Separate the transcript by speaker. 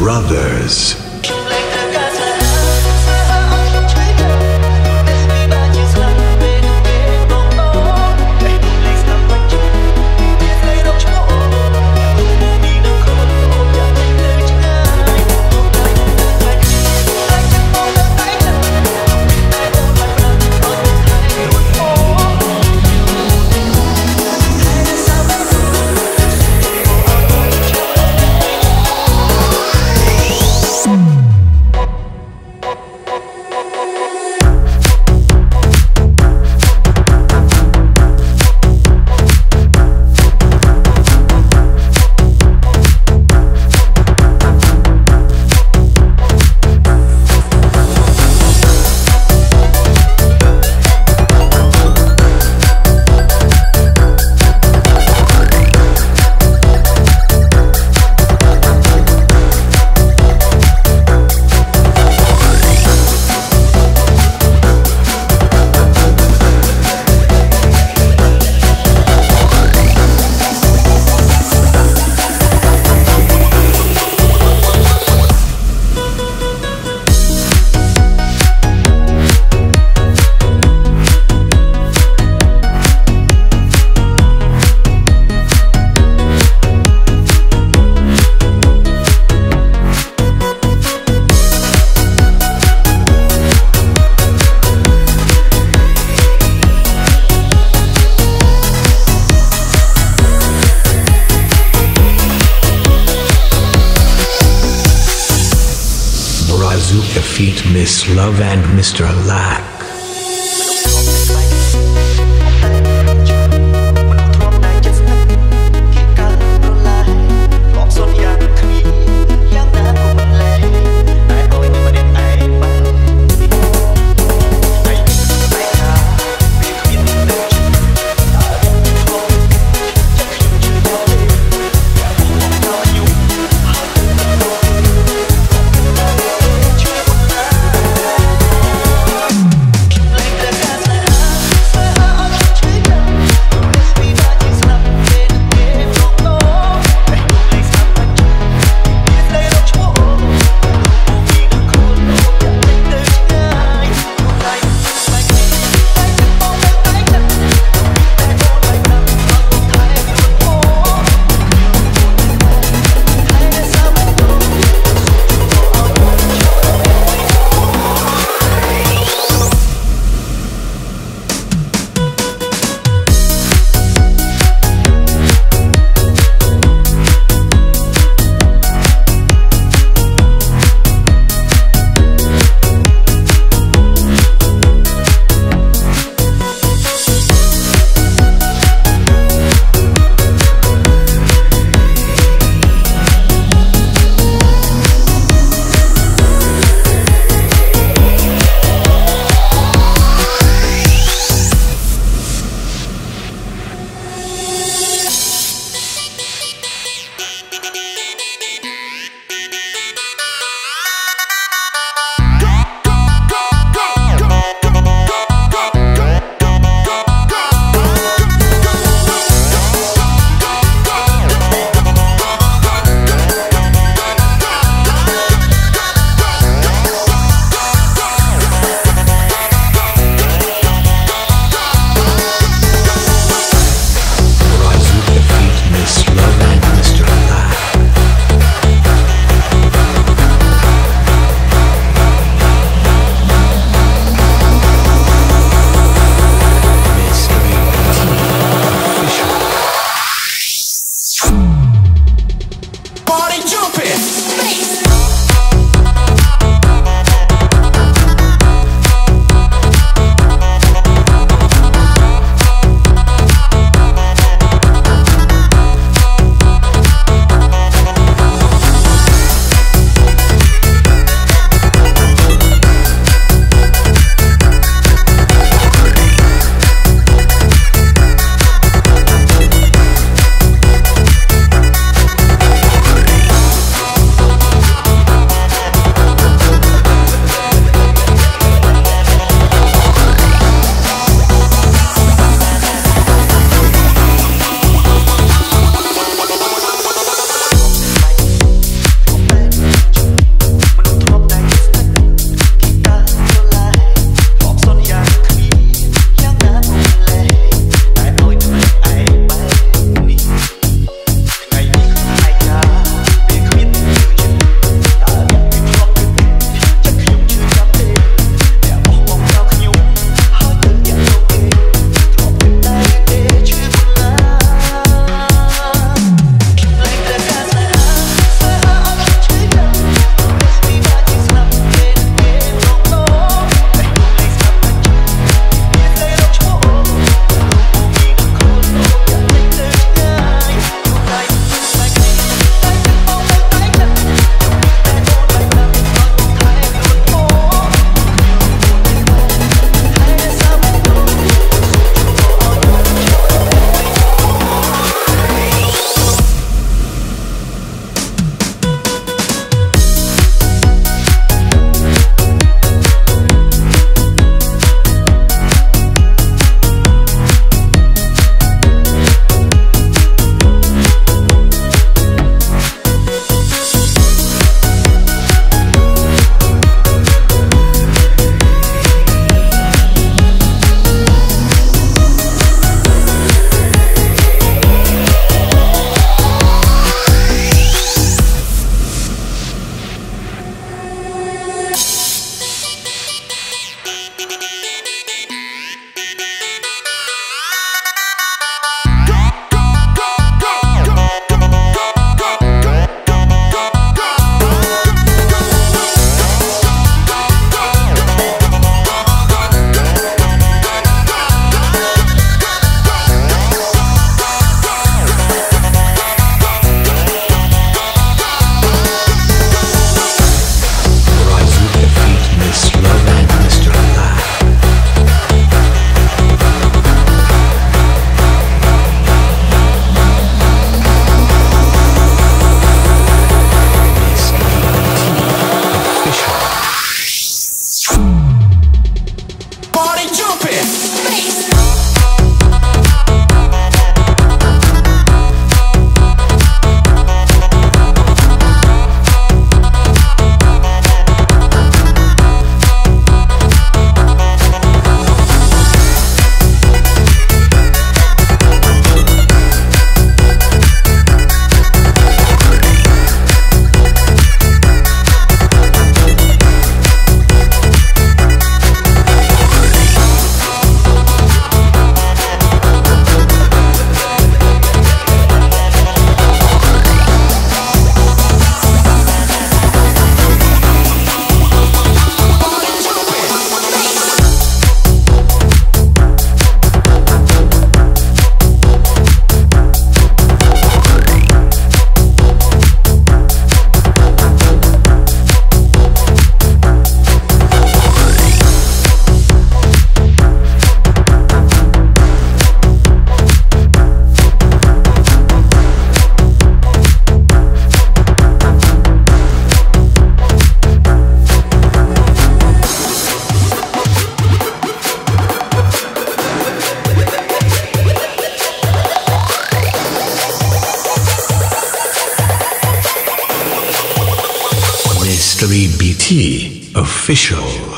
Speaker 1: Brothers. Miss Love and Mr. Lack.
Speaker 2: Fechou.